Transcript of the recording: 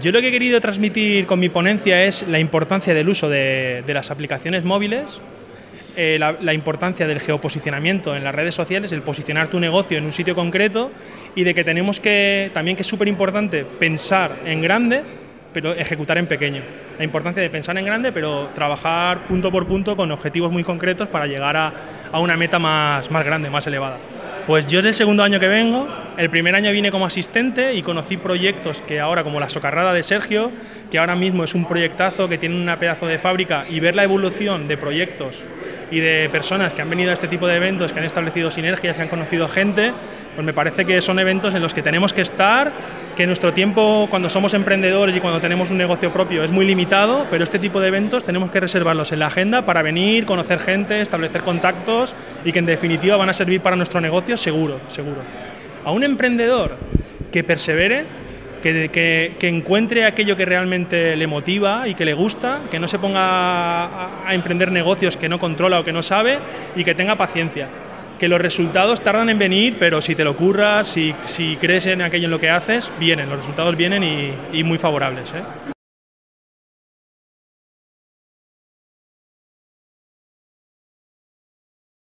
Yo lo que he querido transmitir con mi ponencia es la importancia del uso de, las aplicaciones móviles, eh, la, importancia del geoposicionamiento en las redes sociales, el posicionar tu negocio en un sitio concreto y de que tenemos que, también que es súper importante pensar en grande, pero ejecutar en pequeño. La importancia de pensar en grande, pero trabajar punto por punto con objetivos muy concretos para llegar a, a una meta más, más grande, más elevada. Pues yo es el segundo año que vengo, el primer año vine como asistente y conocí proyectos que ahora, como la Socarrada de Sergio, que ahora mismo es un proyectazo que tiene una pedazo de fábrica y ver la evolución de proyectos y de personas que han venido a este tipo de eventos, que han establecido sinergias, que han conocido gente, pues me parece que son eventos en los que tenemos que estar, que nuestro tiempo cuando somos emprendedores y cuando tenemos un negocio propio es muy limitado, pero este tipo de eventos tenemos que reservarlos en la agenda para venir, conocer gente, establecer contactos y que en definitiva van a servir para nuestro negocio seguro, seguro. A un emprendedor que persevere, que, encuentre aquello que realmente le motiva y que le gusta, que no se ponga a emprender negocios que no controla o que no sabe y que tenga paciencia que los resultados tardan en venir, pero si te lo curras, si, si crees en aquello en lo que haces, vienen, los resultados vienen y, y muy favorables. ¿eh?